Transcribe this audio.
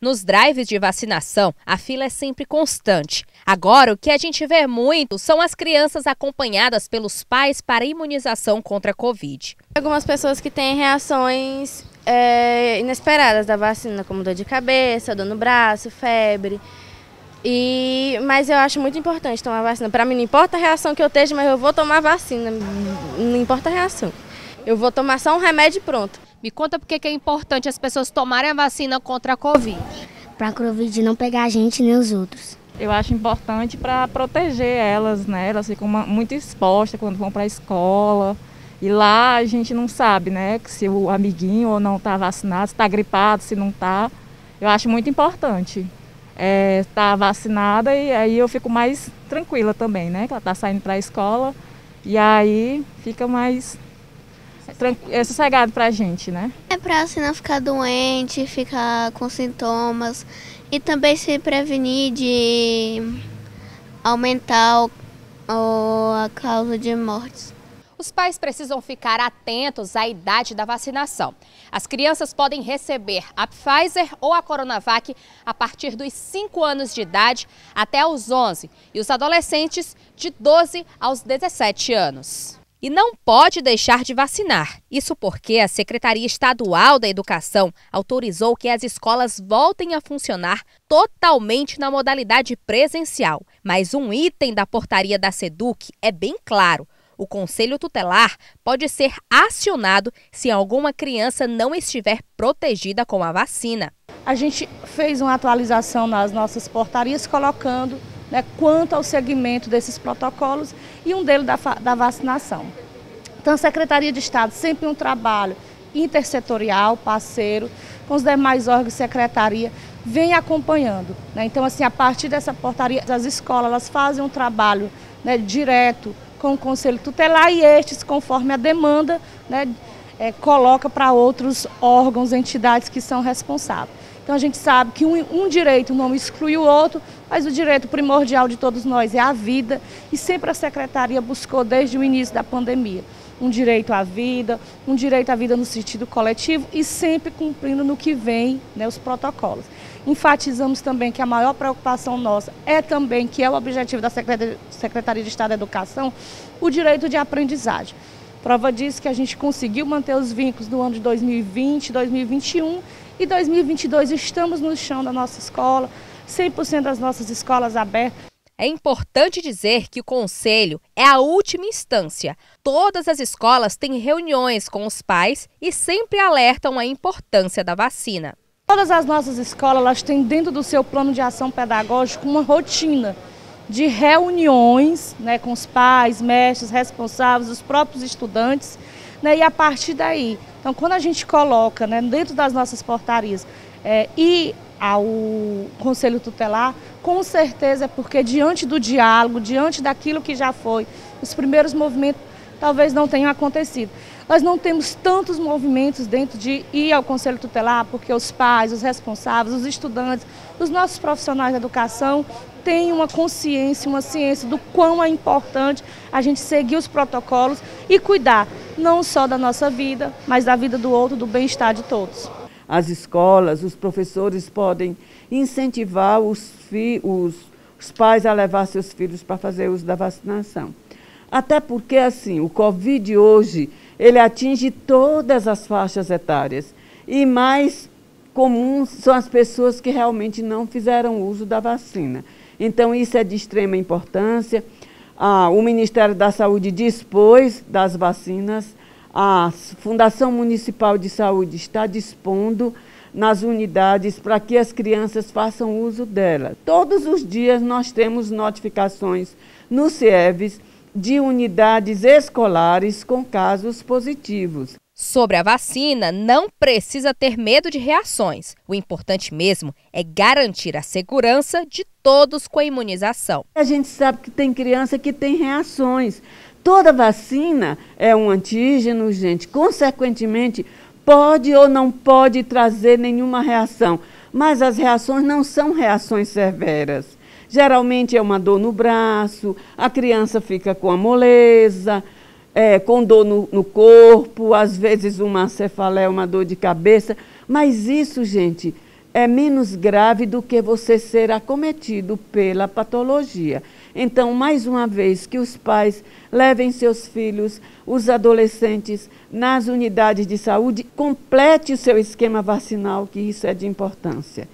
Nos drives de vacinação, a fila é sempre constante. Agora, o que a gente vê muito são as crianças acompanhadas pelos pais para imunização contra a Covid. Algumas pessoas que têm reações é, inesperadas da vacina, como dor de cabeça, dor no braço, febre. E, mas eu acho muito importante tomar vacina. Para mim, não importa a reação que eu esteja, mas eu vou tomar vacina. Não importa a reação. Eu vou tomar só um remédio pronto. Me conta por que é importante as pessoas tomarem a vacina contra a Covid. Para a Covid não pegar a gente nem os outros. Eu acho importante para proteger elas, né? Elas ficam muito expostas quando vão para a escola. E lá a gente não sabe, né? Se o amiguinho ou não está vacinado, se está gripado, se não está. Eu acho muito importante estar é, tá vacinada e aí eu fico mais tranquila também, né? Que ela está saindo para a escola e aí fica mais é sossegado para a gente, né? É para assim não ficar doente, ficar com sintomas e também se prevenir de aumentar a causa de mortes. Os pais precisam ficar atentos à idade da vacinação. As crianças podem receber a Pfizer ou a Coronavac a partir dos 5 anos de idade até os 11 e os adolescentes de 12 aos 17 anos. E não pode deixar de vacinar. Isso porque a Secretaria Estadual da Educação autorizou que as escolas voltem a funcionar totalmente na modalidade presencial. Mas um item da portaria da SEDUC é bem claro. O Conselho Tutelar pode ser acionado se alguma criança não estiver protegida com a vacina. A gente fez uma atualização nas nossas portarias colocando né, quanto ao segmento desses protocolos e um deles da, da vacinação. Então, a Secretaria de Estado sempre um trabalho intersetorial, parceiro, com os demais órgãos secretaria, vem acompanhando. Né? Então, assim, a partir dessa portaria, as escolas elas fazem um trabalho né, direto com o Conselho Tutelar e estes, conforme a demanda, né, é, coloca para outros órgãos, entidades que são responsáveis. Então a gente sabe que um, um, direito não exclui o outro, mas o direito primordial de todos nós é a vida e sempre a Secretaria buscou desde o início da pandemia um direito à vida, um direito à vida no sentido coletivo e sempre cumprindo no que vem né, os protocolos. Enfatizamos também que a maior preocupação nossa é também, que é o objetivo da Secretaria de Estado da Educação, o direito de aprendizagem. Prova disso que a gente conseguiu manter os vínculos do ano de 2020, 2021 e 2022 estamos no chão da nossa escola, 100% das nossas escolas abertas. É importante dizer que o conselho é a última instância. Todas as escolas têm reuniões com os pais e sempre alertam a importância da vacina. Todas as nossas escolas elas têm dentro do seu plano de ação pedagógico uma rotina de reuniões né, com os pais, mestres, responsáveis, os próprios estudantes, né, e a partir daí. Então, quando a gente coloca né, dentro das nossas portarias é, e ao Conselho Tutelar, com certeza é porque diante do diálogo, diante daquilo que já foi, os primeiros movimentos talvez não tenham acontecido. Nós não temos tantos movimentos dentro de ir ao Conselho Tutelar, porque os pais, os responsáveis, os estudantes, os nossos profissionais da educação têm uma consciência, uma ciência do quão é importante a gente seguir os protocolos e cuidar não só da nossa vida, mas da vida do outro, do bem-estar de todos. As escolas, os professores podem incentivar os, os, os pais a levar seus filhos para fazer uso da vacinação. Até porque, assim, o Covid hoje, ele atinge todas as faixas etárias. E mais comuns são as pessoas que realmente não fizeram uso da vacina. Então, isso é de extrema importância. Ah, o Ministério da Saúde dispôs das vacinas. A Fundação Municipal de Saúde está dispondo nas unidades para que as crianças façam uso dela. Todos os dias nós temos notificações no CIEVES de unidades escolares com casos positivos. Sobre a vacina, não precisa ter medo de reações. O importante mesmo é garantir a segurança de todos com a imunização. A gente sabe que tem criança que tem reações. Toda vacina é um antígeno, gente. Consequentemente, pode ou não pode trazer nenhuma reação, mas as reações não são reações severas. Geralmente é uma dor no braço, a criança fica com a moleza, é, com dor no, no corpo, às vezes uma cefaleia, uma dor de cabeça. Mas isso, gente, é menos grave do que você ser acometido pela patologia. Então, mais uma vez, que os pais levem seus filhos, os adolescentes, nas unidades de saúde, complete o seu esquema vacinal, que isso é de importância.